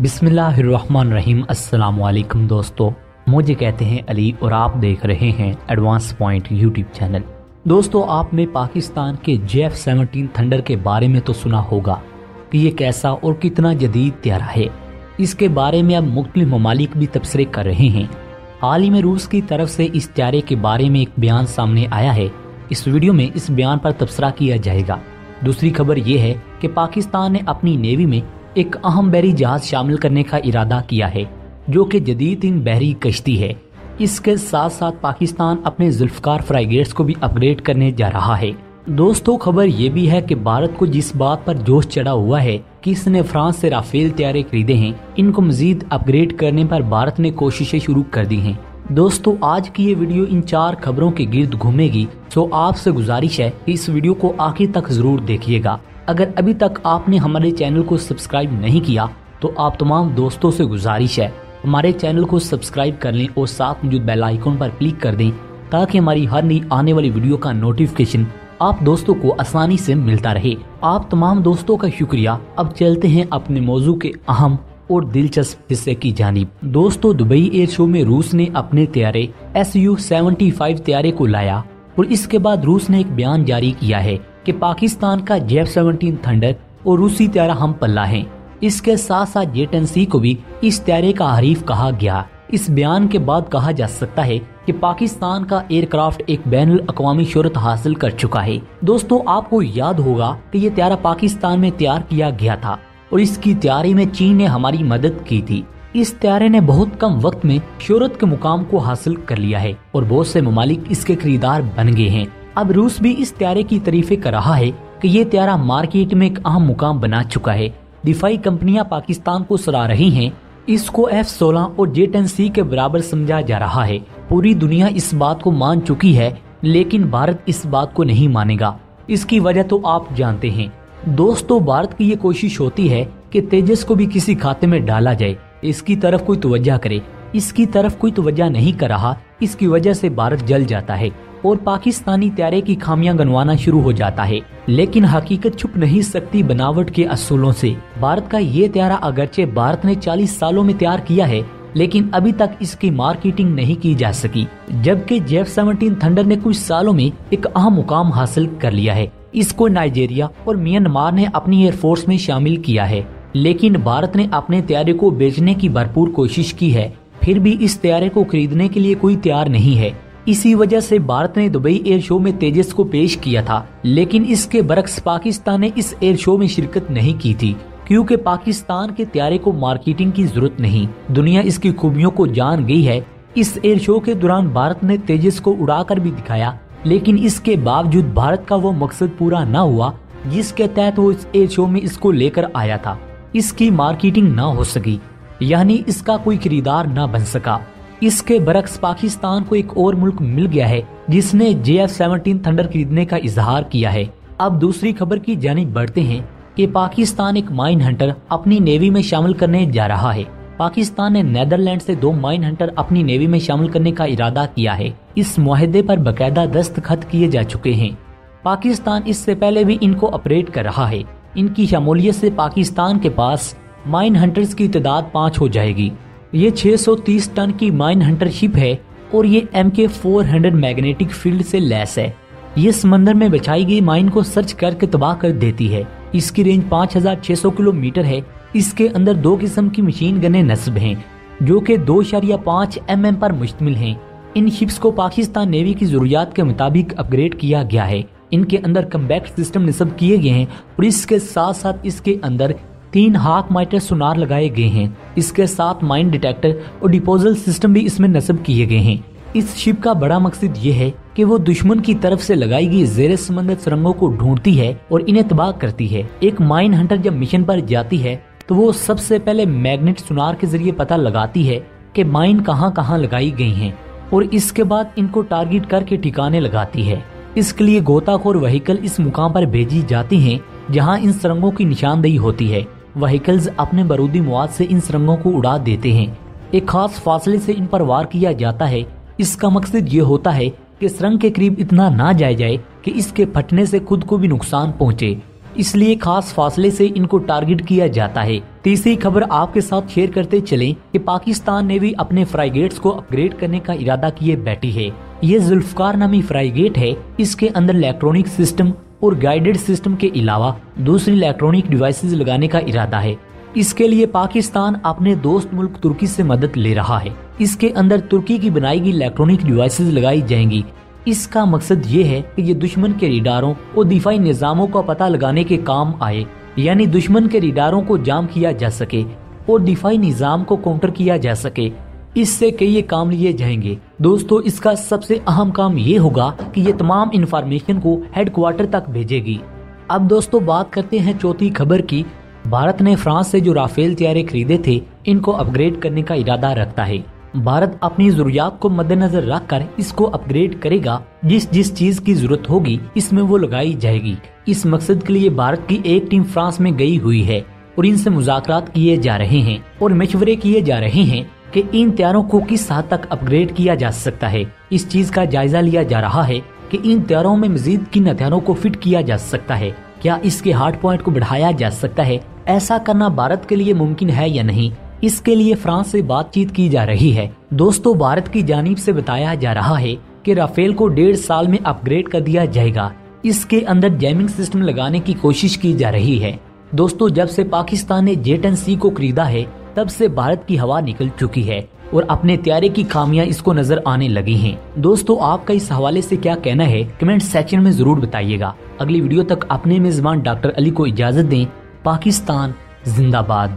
بسم اللہ الرحمن الرحیم۔ السلام علیکم دوستو۔ مجھے کہتے ہیں علی اور آپ دیکھ رہے ہیں ایڈوانس پوائنٹ یوٹیوب چینل۔ دوستو، آپ نے پاکستان کے جے ایف سیونٹین تھنڈر کے بارے میں تو سنا ہوگا کہ یہ کیسا اور کتنا جدید تیارہ ہے۔ اس کے بارے میں اب مختلف ممالک بھی تبصرے کر رہے ہیں۔ حال ہی میں روس کی طرف سے اس تیارے کے بارے میں ایک بیان سامنے آیا ہے۔ اس ویڈیو میں اس بیان پر تبصرہ کیا جائے گا۔ دوسری خبر یہ ہے کہ پاکستان نے اپنی نیوی میں ایک اہم بحری جہاز شامل کرنے کا ارادہ کیا ہے، جو کہ جدید ان بحری کشتی ہے۔ اس کے ساتھ ساتھ پاکستان اپنے ذوالفقار فرائیگیٹس کو بھی اپ گریڈ کرنے جا رہا ہے۔ دوستو، خبر یہ بھی ہے کہ بھارت کو جس بات پر جوش چڑھا ہوا ہے کہ اس نے فرانس سے رافیل تیارے خریدے ہیں، ان کو مزید اپ گریڈ کرنے پر بھارت نے کوششیں شروع کر دی ہیں۔ دوستو، آج کی یہ ویڈیو ان چار خبروں کے گرد گھومے گی، سو آپ سے گزارش ہے کہ اس ویڈیو کو آخر تک ضرور دیکھیے گا۔ اگر ابھی تک آپ نے ہمارے چینل کو سبسکرائب نہیں کیا، تو آپ تمام دوستوں سے گزارش ہے، ہمارے چینل کو سبسکرائب کر لیں اور ساتھ موجود بیل آئیکن پر کلک کر دیں تاکہ ہماری ہر نئی آنے والی ویڈیو کا نوٹیفکیشن آپ دوستوں کو آسانی سے ملتا رہے۔ آپ تمام دوستوں کا شکریہ۔ اب چلتے ہیں اپنے موضوع کے اہم اور دلچسپ حصے کی جانب۔ دوستو، دبئی ایئر شو میں روس نے اپنے تیارے ایس یو سیونٹی فائیو تیارے کو لایا اور اس کے بعد روس نے ایک بیان جاری کیا ہے۔ کہ پاکستان کا جیف سیونٹین تھنڈر اور روسی تیارہ ہم پلہ ہیں اس کے ساتھ ساتھ جے ٹین سی کو بھی اس تیارے کا حریف کہا گیا۔ اس بیان کے بعد کہا جا سکتا ہے کہ پاکستان کا ایئر کرافٹ ایک بین الاقوامی شہرت حاصل کر چکا ہے۔ دوستو، آپ کو یاد ہوگا کہ یہ تیارہ پاکستان میں تیار کیا گیا تھا اور اس کی تیاری میں چین نے ہماری مدد کی تھی۔ اس تیارے نے بہت کم وقت میں شہرت کے مقام کو حاصل کر لیا ہے اور بہت سے ممالک اس کے خریدار بن گئے ہیں۔ اب روس بھی اس تیارے کی تعریفیں کر رہا ہے کہ یہ تیارہ مارکیٹ میں ایک اہم مقام بنا چکا ہے۔ دفاعی کمپنیاں پاکستان کو سرا رہی ہیں۔ اس کو ایف سولہ اور جے ٹین سی کے برابر سمجھا جا رہا ہے۔ پوری دنیا اس بات کو مان چکی ہے، لیکن بھارت اس بات کو نہیں مانے گا۔ اس کی وجہ تو آپ جانتے ہیں۔ دوستو، بھارت کی یہ کوشش ہوتی ہے کہ تیجس کو بھی کسی کھاتے میں ڈالا جائے۔ اس کی طرف کوئی توجہ کرے۔ اس کی طرف کوئی توجہ نہیں کر رہا۔ اس کی وجہ سے بھارت جل جاتا ہے اور پاکستانی تیارے کی خامیاں گنوانا شروع ہو جاتا ہے۔ لیکن حقیقت چھپ نہیں سکتی بناوٹ کے اصولوں سے۔ بھارت کا یہ تیارہ اگرچہ بھارت نے چالیس سالوں میں تیار کیا ہے، لیکن ابھی تک اس کی مارکیٹنگ نہیں کی جا سکی۔ جبکہ جیف سیونٹین تھنڈر نے کچھ سالوں میں ایک اہم مقام حاصل کر لیا ہے۔ اس کو نائجیریا اور میانمار نے اپنی ایئر فورس میں شامل کیا ہے۔ لیکن بھارت نے اپنے تیارے کو بیچنے کی بھرپور کوشش کی ہے۔ پھر بھی اس تیارے کو خریدنے کے لیے کوئی تیار نہیں ہے۔ اسی وجہ سے بھارت نے دبئی ایئر شو میں تیجس کو پیش کیا تھا، لیکن اس کے برعکس پاکستان نے اس ایئر شو میں شرکت نہیں کی تھی، کیونکہ پاکستان کے تیارے کو مارکیٹنگ کی ضرورت نہیں۔ دنیا اس کی خوبیوں کو جان گئی ہے۔ اس ایئر شو کے دوران بھارت نے تیجس کو اڑا کر بھی دکھایا، لیکن اس کے باوجود بھارت کا وہ مقصد پورا نہ ہوا، جس کے تحت وہ اس ایئر شو میں اس کو لے کر آیا تھا۔ اس کی مارکیٹنگ نہ ہو سکی۔ یعنی اس کا کوئی خریدار نہ بن سکا۔ اس کے برعکس پاکستان کو ایک اور ملک مل گیا ہے، جس نے جے ایف سیونٹین تھنڈر خریدنے کا اظہار کیا ہے۔ اب دوسری خبر کی جانب بڑھتے ہیں کہ پاکستان ایک مائن ہنٹر اپنی نیوی میں شامل کرنے جا رہا ہے۔ پاکستان نے نیدرلینڈ سے دو مائن ہنٹر اپنی نیوی میں شامل کرنے کا ارادہ کیا ہے۔ اس معاہدے پر باقاعدہ دستخط کیے جا چکے ہیں۔ پاکستان اس سے پہلے بھی ان کو اپریٹ کر رہا ہے۔ ان کی شمولیت سے پاکستان کے پاس مائن ہنٹرز کی تعداد پانچ ہو جائے گی۔ یہ 630 ٹن کی مائن ہنٹر شپ ہے اور یہ ایم کے فور ہنڈریڈ میگنیٹک فیلڈ سے لیس ہے۔ یہ سمندر میں بچائی گئی مائن کو سرچ کر کے تباہ کر دیتی ہے۔ اس کی رینج پانچ ہزار چھ سو کلو میٹر ہے۔ اس کے اندر دو قسم کی مشین گنے نصب ہیں، جو کہ دو شریہ پانچ ایم ایم پر مشتمل ہیں۔ ان شپس کو پاکستان نیوی کی ضروریات کے مطابق اپ گریڈ کیا گیا ہے۔ ان کے اندر کمبیکٹ سسٹم نصب کیے گئے ہیں اور اس کے ساتھ ساتھ اس کے اندر تین ہاک مائٹر سونار لگائے گئے ہیں۔ اس کے ساتھ مائن ڈیٹیکٹر اور ڈیپوزل سسٹم بھی اس میں نصب کیے گئے ہیں۔ اس شپ کا بڑا مقصد یہ ہے کہ وہ دشمن کی طرف سے لگائی گئی زیر سمندر سرنگوں کو ڈھونڈتی ہے اور انہیں تباہ کرتی ہے۔ ایک مائن ہنٹر جب مشن پر جاتی ہے تو وہ سب سے پہلے میگنیٹ سونار کے ذریعے پتہ لگاتی ہے کہ مائن کہاں کہاں لگائی گئی ہیں اور اس کے بعد ان کو ٹارگیٹ کر کے ٹھکانے لگاتی ہے۔ اس کے لیے گوتا خور وہیکل اس مقام پر بھیجی جاتی ہیں جہاں ان سرنگوں کی نشاندہی ہوتی ہے۔ وہیکلز اپنے برودی مواد سے ان سرنگوں کو اڑا دیتے ہیں۔ ایک خاص فاصلے سے ان پر وار کیا جاتا ہے۔ اس کا مقصد یہ ہوتا ہے کہ سرنگ کے قریب اتنا نہ جائے جائے کہ اس کے پھٹنے سے خود کو بھی نقصان پہنچے۔ اس لیے خاص فاصلے سے ان کو ٹارگٹ کیا جاتا ہے۔ تیسری خبر آپ کے ساتھ شیئر کرتے چلیں کہ پاکستان نے بھی اپنے فرائی گیٹس کو اپ گریڈ کرنے کا ارادہ کیے بیٹھی ہے یہ ذوالفقار نامی فرائی گیٹ ہے۔ اس کے اندر الیکٹرونک سسٹم اور گائیڈڈ سسٹم کے علاوہ دوسری الیکٹرونک ڈیوائسز لگانے کا ارادہ ہے۔ اس کے لیے پاکستان اپنے دوست ملک ترکی سے مدد لے رہا ہے۔ اس کے اندر ترکی کی بنائی گئی الیکٹرونک ڈیوائسز لگائی جائیں گی۔ اس کا مقصد یہ ہے کہ یہ دشمن کے ریڈاروں اور دفاعی نظاموں کا پتہ لگانے کے کام آئے یعنی دشمن کے ریڈاروں کو جام کیا جا سکے اور دفاعی نظام کو کاؤنٹر کیا جا سکے۔ اس سے کئی کام لیے جائیں گے۔ دوستو، اس کا سب سے اہم کام یہ ہوگا کہ یہ تمام انفارمیشن کو ہیڈ کوارٹر تک بھیجے گی۔ اب دوستو، بات کرتے ہیں چوتھی خبر کی۔ بھارت نے فرانس سے جو رافیل تیارے خریدے تھے، ان کو اپ گریڈ کرنے کا ارادہ رکھتا ہے۔ بھارت اپنی ضروریات کو مد نظر رکھ کر اس کو اپ گریڈ کرے گا۔ جس جس چیز کی ضرورت ہوگی، اس میں وہ لگائی جائے گی۔ اس مقصد کے لیے بھارت کی ایک ٹیم فرانس میں گئی ہوئی ہے اور ان سے مذاکرات کیے جا رہے ہیں اور مشورے کیے جا رہے ہیں۔ کہ ان تیاروں کو کس حد تک اپ گریڈ کیا جا سکتا ہے۔ اس چیز کا جائزہ لیا جا رہا ہے کہ ان تیاروں میں مزید کن ہتھیاروں کو فٹ کیا جا سکتا ہے۔ کیا اس کے ہارڈ پوائنٹ کو بڑھایا جا سکتا ہے؟ ایسا کرنا بھارت کے لیے ممکن ہے یا نہیں؟ اس کے لیے فرانس سے بات چیت کی جا رہی ہے۔ دوستو، بھارت کی جانب سے بتایا جا رہا ہے کہ رافیل کو ڈیڑھ سال میں اپ گریڈ کر دیا جائے گا۔ اس کے اندر جیمنگ سسٹم لگانے کی کوشش کی جا رہی ہے۔ دوستو، جب سے پاکستان نے جے ٹین سی کو خریدا ہے تب سے بھارت کی ہوا نکل چکی ہے اور اپنے تیارے کی خامیاں اس کو نظر آنے لگی ہیں۔ دوستو، آپ کا اس حوالے سے کیا کہنا ہے؟ کمنٹ سیکشن میں ضرور بتائیے گا۔ اگلی ویڈیو تک اپنے میزبان ڈاکٹر علی کو اجازت دیں۔ پاکستان زندہ باد۔